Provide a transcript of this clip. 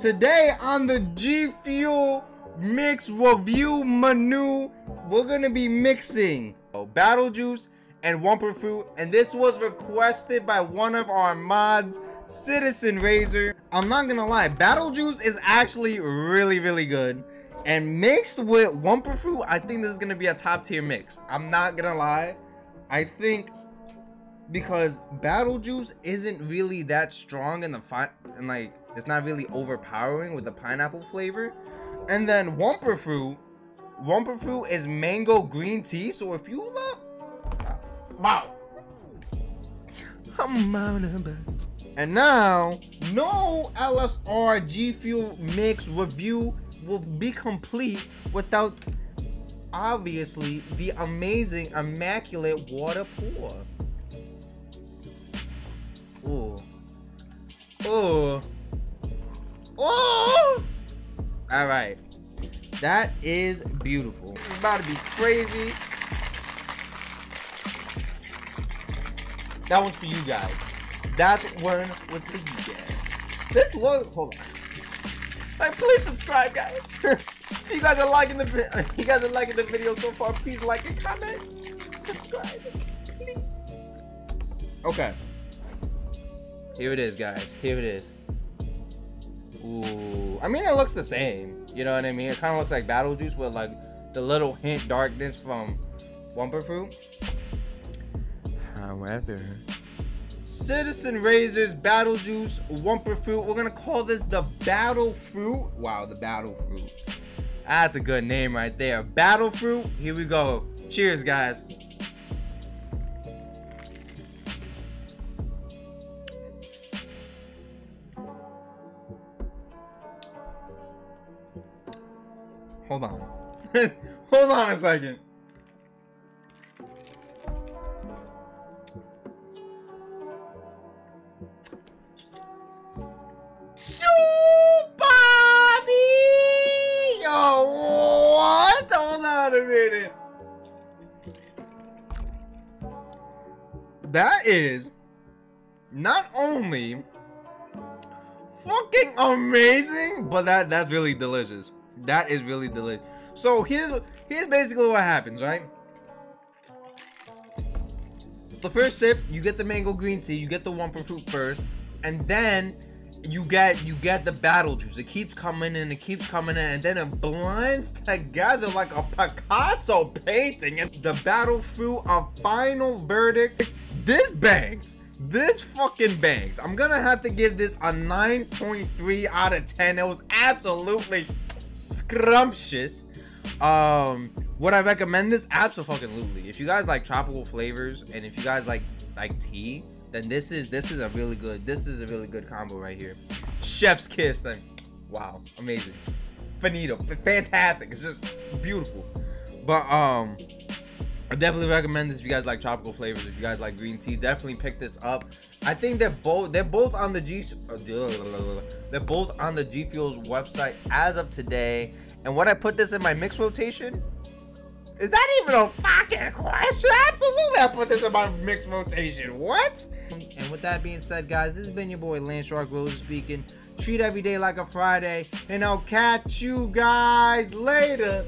Today on the G Fuel Mix Review menu, we're gonna be mixing Battle Juice and Wumpa Fruit, and this was requested by one of our mods, Citizen Razor. I'm not gonna lie, Battle Juice is actually really, really good. And mixed with Wumpa Fruit, I think this is gonna be a top tier mix. I'm not gonna lie. I think because Battle Juice isn't really that strong in the fight, and like it's not really overpowering with the pineapple flavor. And then Wumpa Fruit, Wumpa Fruit is mango green tea. So if you love, wow, I'm on a bus. And now, no LSR G Fuel mix review will be complete without obviously the amazing immaculate water pour. Ooh. Oh. Oh! All right. That is beautiful. This is about to be crazy. That one's for you guys. That one was for you guys. This look, hold on. Like, please subscribe, guys. if you guys are liking the you guys are liking the video so far, please like and comment. Subscribe, please. Okay. Here it is, guys. Here it is. Ooh. I mean, it looks the same. You know what I mean? It kind of looks like Battle Juice with like the little hint darkness from Wumpa Fruit. However, Citizen Razors Battle Juice Wumpa Fruit. We're gonna call this the Battle Fruit. Wow, the Battle Fruit. That's a good name right there. Battle Fruit. Here we go. Cheers, guys. Hold on. Hold on a second. That is not only fucking amazing, but that that's really delicious. That is really delicious. So here's here's basically what happens, right? The first sip, you get the mango green tea, you get the Wumpa fruit first, and then you get you get the battle juice. It keeps coming in, it keeps coming in, and then it blends together like a Picasso painting. And the battle fruit, a final verdict. This bangs. This fucking bangs. I'm gonna have to give this a 9.3 out of 10. It was absolutely scrumptious. Um, would I recommend this? Absolutely. If you guys like tropical flavors and if you guys like like tea, then this is this is a really good this is a really good combo right here. Chef's kiss. Then, wow, amazing. Finito, fantastic. It's just beautiful. But um, I definitely recommend this if you guys like tropical flavors. If you guys like green tea, definitely pick this up. I think they're both they're both on the G uh, they're both on the G Fuels website as of today. And when I put this in my mix rotation? Is that even a fucking question? Absolutely, I put this in my mix rotation. What? And with that being said, guys, this has been your boy Landshark Rosa speaking. Treat every day like a Friday, and I'll catch you guys later.